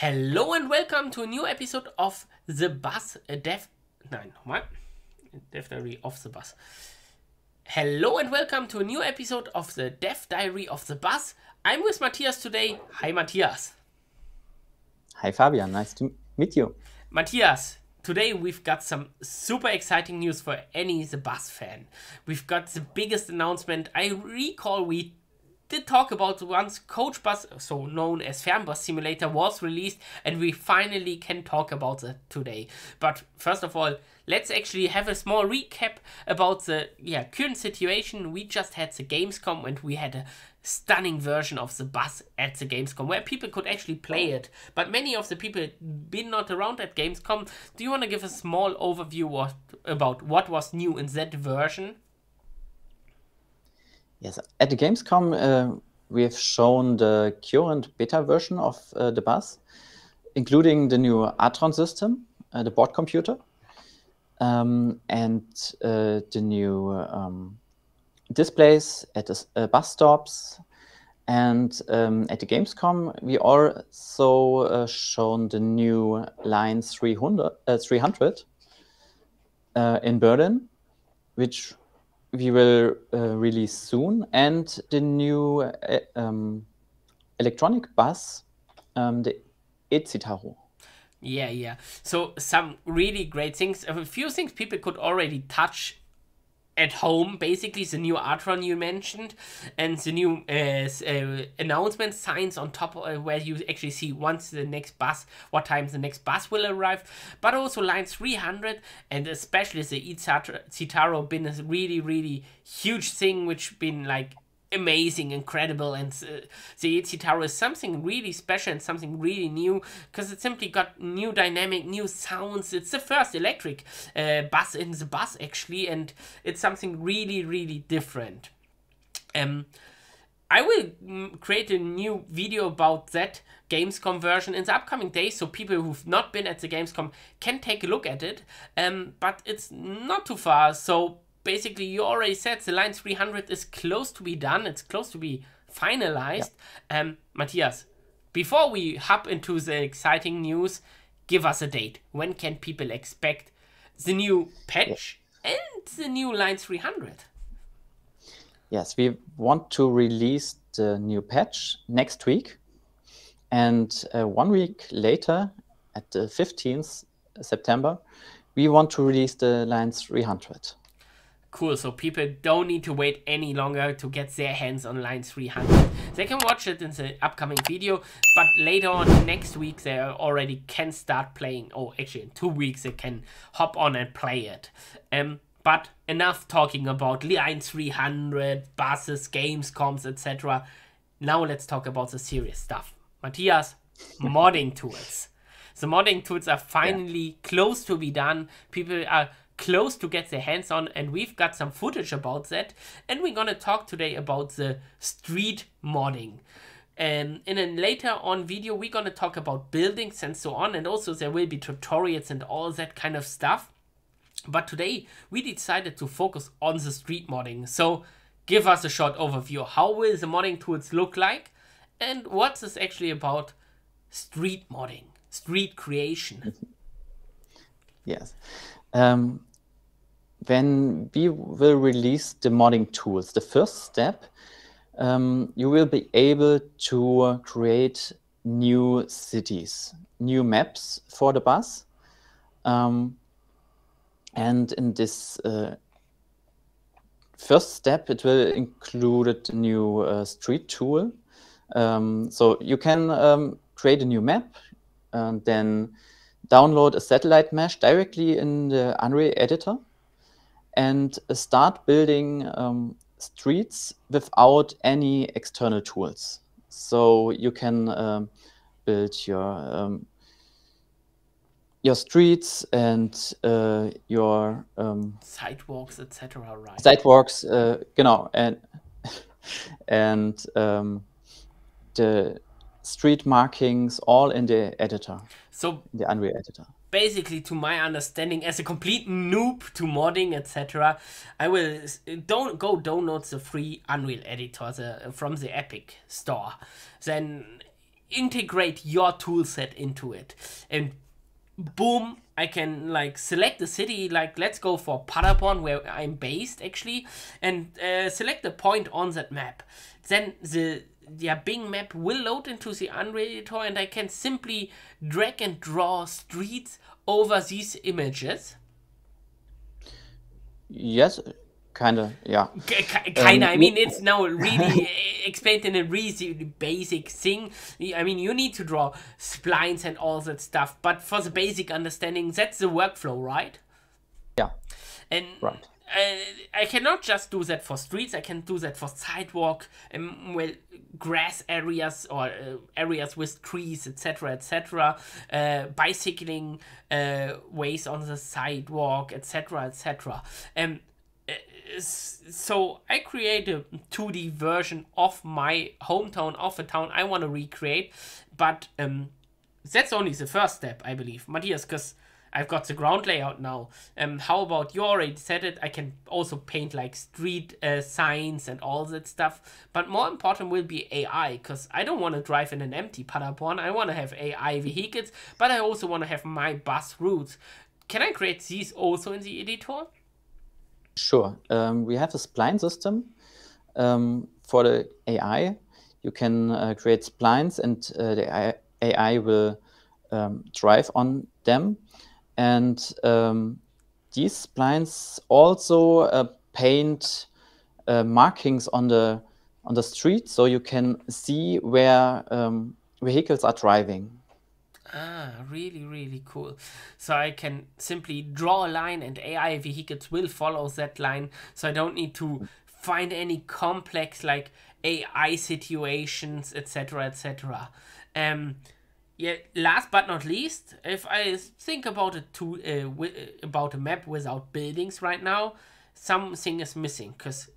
Hello and welcome to a new episode of The Bus Dev. Nein, nochmal. Dev Diary of the Bus. Hello and welcome to a new episode of the Dev Diary of the Bus. I'm with Mathias today. Hi, Mathias. Hi, Fabian. Nice to meet you. Mathias, today we've got some super exciting news for any The Bus fan. We've got the biggest announcement. I recall we did talk about once Coach Bus, so known as Fernbus Simulator, was released, and we finally can talk about it today. But first of all, let's actually have a small recap about the yeah current situation. We just had the Gamescom, and we had a stunning version of the bus at the Gamescom where people could actually play it. But many of the people been not around at Gamescom. Do you want to give a small overview what, about what was new in that version? Yes, at the Gamescom, uh, we have shown the current beta version of uh, the bus, including the new Atron system, uh, the board computer, um, and uh, the new um, displays at the uh, bus stops. And um, at the Gamescom, we also uh, shown the new Line 300, 300 in Berlin, which we will uh, release soon, and the new uh, um, electronic bus, um, the e-Citaro. Yeah, yeah. So some really great things. A few things people could already touch at home. Basically the new Atron you mentioned and the new uh, uh, announcement signs on top uh, where you actually see once the next bus what time the next bus will arrive but also line 300 and especially the e-Citaro been a really really huge thing which been like amazing, incredible, and uh, the e-Citaro is something really special and something really new because it simply got new dynamic, new sounds. It's the first electric uh, bus in the bus actually, and it's something really, really different. Um, I will mm, create a new video about that Gamescom version in the upcoming days, so people who've not been at the Gamescom can take a look at it. Um, but it's not too far, so basically you already said the line 300 is close to be done. It's close to be finalized. Yeah. um mathias before we hop into the exciting news give us a date. When can people expect the new patch yeah. and the new line 300 yes we want to release the new patch next week. And uh, one week later at the 15th september we want to release the line 300 Cool, so people don't need to wait any longer to get their hands on Line 300. They can watch it in the upcoming video, but later on next week they already can start playing. Oh, actually in two weeks they can hop on and play it. Um, but enough talking about Line 300, buses, Gamescom, etc. Now let's talk about the serious stuff. Mathias, modding tools. The modding tools are finally yeah. close to be done. People are close to get their hands on and we've got some footage about that. And we're gonna talk today about the street modding. Um, in a later on video we're gonna talk about buildings and so on and also there will be tutorials and all that kind of stuff. But today we decided to focus on the street modding. So give us a short overview. How will the modding tools look like? And what's this actually about street modding street creation? Yes. Um, when we will release the modding tools, the first step, um, you will be able to create new cities, new maps for the bus. Um, and in this uh, first step, it will include a new uh, street tool. Um, so you can um, create a new map and then download a satellite mesh directly in the Unreal editor and start building um, streets without any external tools. So you can um, build your um, your streets and uh, your um, sidewalks, etc. Right? Sidewalks, uh, genau, and and um, the street markings all in the editor. So the Unreal editor basically to my understanding as a complete noob to modding etc i will don't go download the free unreal editor the, from the epic store. Then integrate your tool set into it. And boom i can like select the city like let's go for paderborn where i'm based actually and uh, select the point on that map. Then the yeah, Bing map will load into the Unreal Editor and I can simply drag and draw streets over these images. Yes, kind of, yeah. Kind of, um, I mean, it's now really explained in a really basic thing. I mean, you need to draw splines and all that stuff, but for the basic understanding, that's the workflow, right? Yeah. And right. Uh, I cannot just do that for streets. I can do that for sidewalk, um, well, grass areas or uh, areas with trees, etc., etc. Uh, bicycling uh, ways on the sidewalk, etc., etc. Um, uh, so I create a 2D version of my hometown, of a town I want to recreate, but um, that's only the first step, I believe, Mathias, because I've got the ground layout now. Um, how about you already said it? I can also paint like street uh, signs and all that stuff. But more important will be AI, because I don't want to drive in an empty Paderborn. I want to have AI vehicles, but I also want to have my bus routes. Can I create these also in the editor? Sure. Um, we have a spline system um, for the AI. You can uh, create splines and uh, the AI will um, drive on them. And um, these splines also uh, paint uh, markings on the on the street, so you can see where um, vehicles are driving. Ah, really, really cool. So I can simply draw a line and AI vehicles will follow that line. So I don't need to find any complex like AI situations, etc., etc. Um, yeah, last but not least, if I think about it to uh, about a map without buildings right now, something is missing because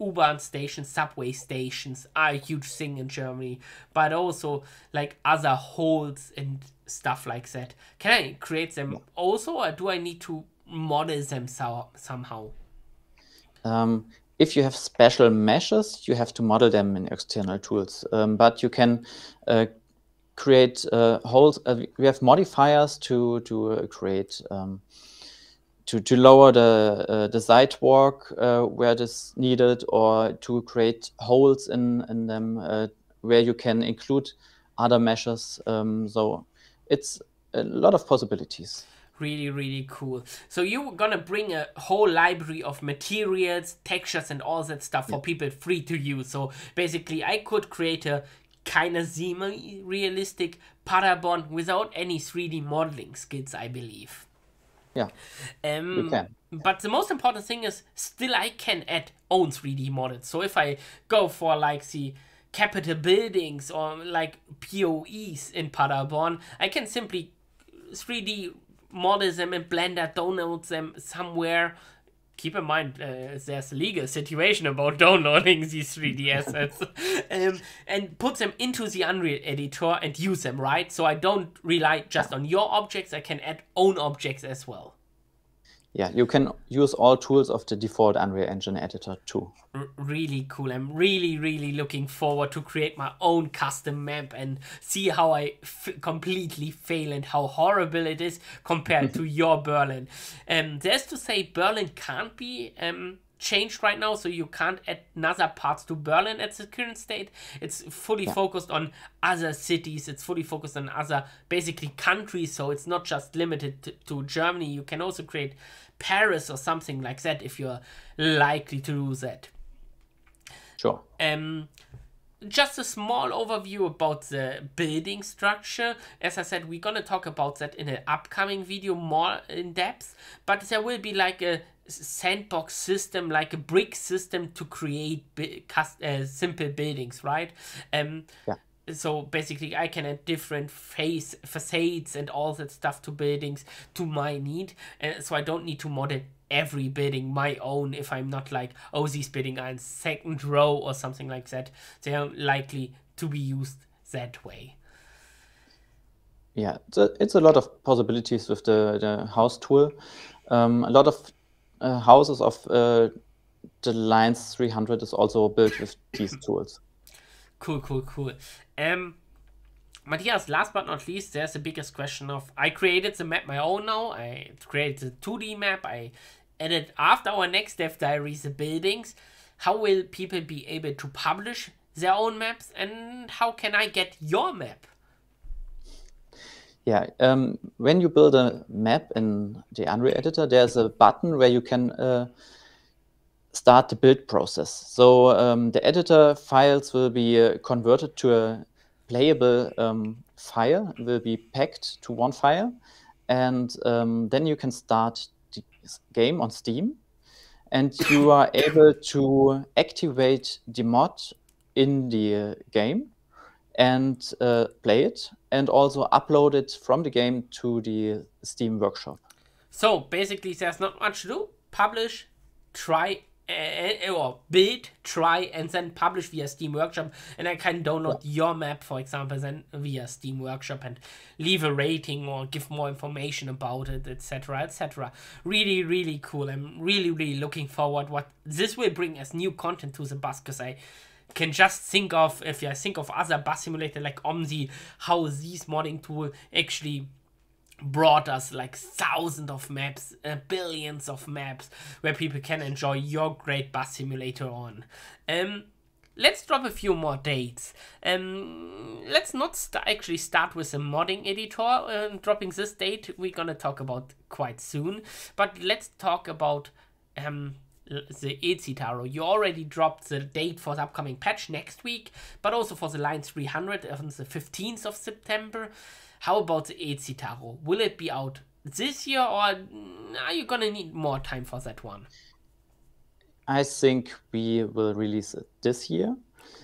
U-Bahn stations, subway stations are a huge thing in Germany, but also like other holes and stuff like that. Can I create them also, or do I need to model them so somehow? Um, if you have special meshes, you have to model them in external tools, um, but you can uh, create uh, holes. Uh, we have modifiers to to uh, create um, to to lower the uh, the sidewalk uh, where it is needed, or to create holes in in them uh, where you can include other measures. Um, so it's a lot of possibilities really really cool so you're gonna bring a whole library of materials textures and all that stuff for yeah. people free to use so basically i could create a kind of semi-realistic Paderborn without any 3D modeling skills, I believe. Yeah, um, can. But the most important thing is still I can add own 3D models. So if I go for like the capital buildings or like POEs in Paderborn, I can simply 3D model them in Blender, download them somewhere keep in mind uh, there's a legal situation about downloading these 3D assets um, and put them into the Unreal editor and use them, right? So I don't rely just on your objects, I can add own objects as well. Yeah, you can use all tools of the default Unreal Engine editor too. R really cool. I'm really, really looking forward to create my own custom map and see how I completely fail and how horrible it is compared to your Berlin. Um, there's to say Berlin can't be um, changed right now, so you can't add another parts to Berlin at the current state. It's fully yeah. focused on other cities. It's fully focused on other basically countries. So it's not just limited to, to Germany. You can also create Paris or something like that if you're likely to do that. Sure. Um, just a small overview about the building structure. As I said, we're gonna talk about that in an upcoming video more in depth, but there will be like a sandbox system, like a brick system to create uh, simple buildings, right? Um, yeah. so basically I can add different face facades and all that stuff to buildings to my need uh, so I don't need to model every building my own if I'm not like oh these building are in second row or something like that. They are likely to be used that way. Yeah it's a, it's a lot of possibilities with the, the house tool. Um, a lot of uh, houses of uh, the lines 300 is also built with these tools cool cool cool um, Mathias, last but not least, there's the biggest question of I created the map my own now. I created a 2D map. I added after our next dev diaries the buildings. How will people be able to publish their own maps and how can I get your map? Yeah, um, when you build a map in the Unreal Editor, there's a button where you can uh, start the build process. So um, the editor files will be uh, converted to a playable um, file, will be packed to one file, and um, then you can start the game on Steam, and you are able to activate the mod in the uh, game and uh, play it and also upload it from the game to the Steam workshop. So basically, there's not much to do. Publish, try, uh, or build, try, and then publish via Steam Workshop. And I can download yeah. your map, for example, then via Steam Workshop and leave a rating or give more information about it, etc., etc. Really, really cool. I'm really, really looking forward what this will bring as new content to the bus because I can just think of if I think of other bus simulator like OMSI, how these modding tool actually brought us like thousands of maps, uh, billions of maps where people can enjoy your great bus simulator on. Um, let's drop a few more dates. Um, let's not st actually start with a modding editor. Uh, dropping this date we're gonna talk about quite soon, but let's talk about um, the e-Citaro. You already dropped the date for the upcoming patch next week, but also for the Line 300 on the 15th of September. How about the e-Citaro? Will it be out this year or are you gonna need more time for that one? I think we will release it this year,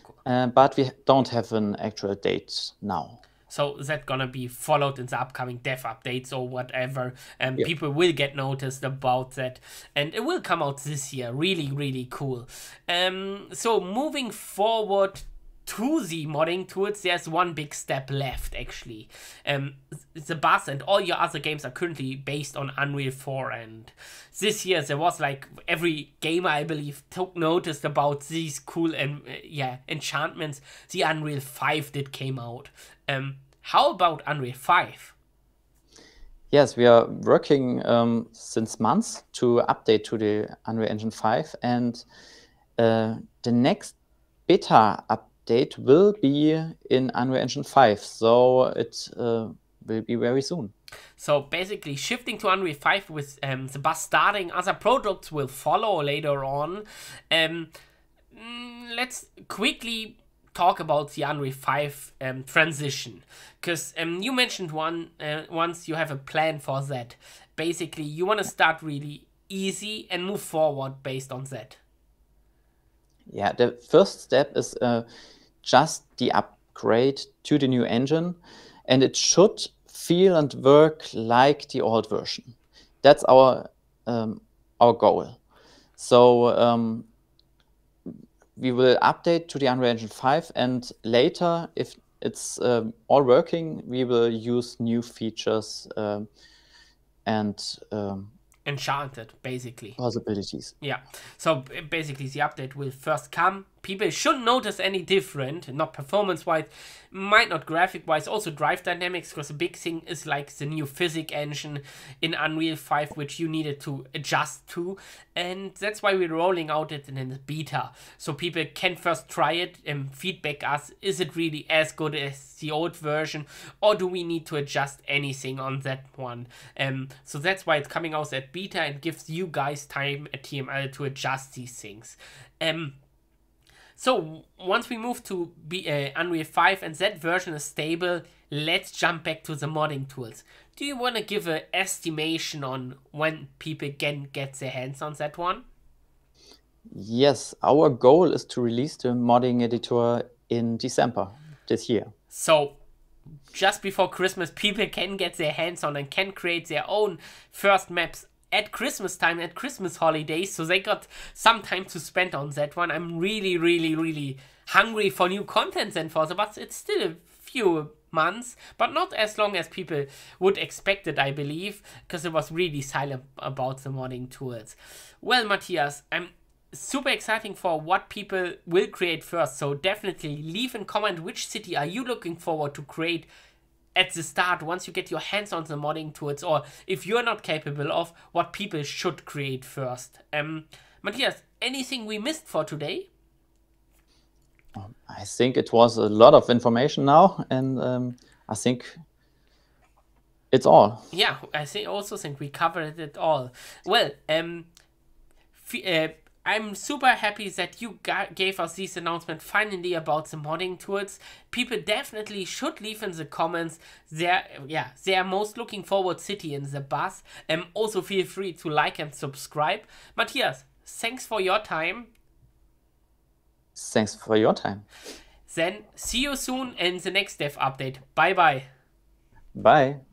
cool. uh, but we don't have an actual date now. So that gonna be followed in the upcoming dev updates or whatever. And yeah. people will get noticed about that, and it will come out this year. Really, really cool. Um, so moving forward to the modding tools, there's one big step left actually. Um, the bus and all your other games are currently based on Unreal 4, and this year there was like every gamer I believe took notice about these cool and uh, yeah enchantments. The Unreal 5 did came out, um, how about Unreal 5? Yes, we are working um, since months to update to the Unreal Engine 5, and uh, the next beta update will be in Unreal Engine 5, so it uh, will be very soon. So basically, shifting to Unreal 5 with um, the bus starting, other products will follow later on. Um, mm, let's quickly talk about the Unreal 5 um, transition because um, you mentioned one uh, once you have a plan for that. Basically, you want to start really easy and move forward based on that. Yeah, the first step is uh, just the upgrade to the new engine, and it should feel and work like the old version. That's our um, our goal. So um, we will update to the Unreal Engine 5 and later, if it's um, all working, we will use new features um, and um, enchanted basically. possibilities. Yeah. So basically the update will first come people shouldn't notice any different not performance wise might not graphic wise also drive dynamics because the big thing is like the new physics engine in unreal 5 which you needed to adjust to and that's why we're rolling out it in the beta. So people can first try it and feedback us is it really as good as the old version or do we need to adjust anything on that one? Um so that's why it's coming out at beta and gives you guys time at tml to adjust these things. Um so once we move to B, uh, Unreal 5 and that version is stable, let's jump back to the modding tools. Do you want to give an estimation on when people can get their hands on that one? Yes, our goal is to release the modding editor in December this year. So just before Christmas, people can get their hands on and can create their own first maps at Christmas time, at Christmas holidays, so they got some time to spend on that one. I'm really, really, really hungry for new content and for the, but it's still a few months, but not as long as people would expect it, I believe, because it was really silent about the modding tools. Well, Mathias, I'm super exciting for what people will create first. So definitely leave and comment which city are you looking forward to create at the start once you get your hands on the modding tools or if you're not capable of what people should create first. Um, Mathias, anything we missed for today? I think it was a lot of information now, and um, I think it's all. Yeah, I think also think we covered it all. Well, um, uh, I'm super happy that you gave us this announcement finally about the modding tools. People definitely should leave in the comments their yeah their most looking forward city in the bus. And um, also feel free to like and subscribe. Mathias, thanks for your time. Thanks for your time. Then see you soon in the next dev update. Bye bye. Bye.